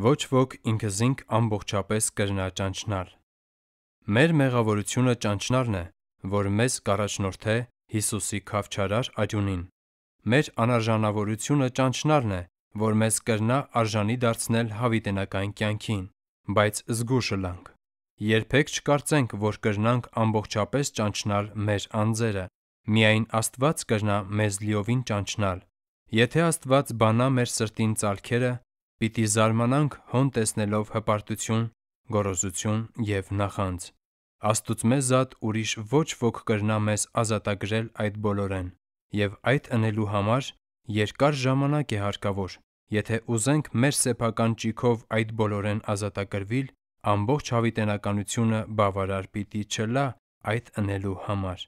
ոչ ոք ինքզինք ամբողջապես կրնա ճանչնալ: Մեր մեղավորությունը ճանչնալն է, որ մեզ կառաջնորդե Հիսուսի քավչարար արյունին: Մեր անարժանավորությունը ճանչնալն է, որ մեզ կրնա արժանի դարձնել հավիտենական կյանքին: Բայց զգույշ ըլլանք: Երբեք չկարծենք, որ կրնանք ամբողջապես ճանչնալ մեր անձերը: Միայն Աստված կրնա մեզ լիովին ճանչնալ: Եթե Աստված բանա մեր սրտին ծալքերը, պիտի զարմանանք հոն տեսնելով հպարտություն, գոռոզություն և նախանձ: Աստուծմե զատ ուրիշ ոչ ոք կրնա մեզ ազատագրել այդ բոլորեն: Եվ այդ ընելու համար երկար ժամանակ է հարկավոր: Եթե ուզենք մեր սեփական ճիգով այդ բոլորեն ազատագրվիլ, ամբողջ հավիտենականությունը բավարար պիտի չլա այդ ընելու համար: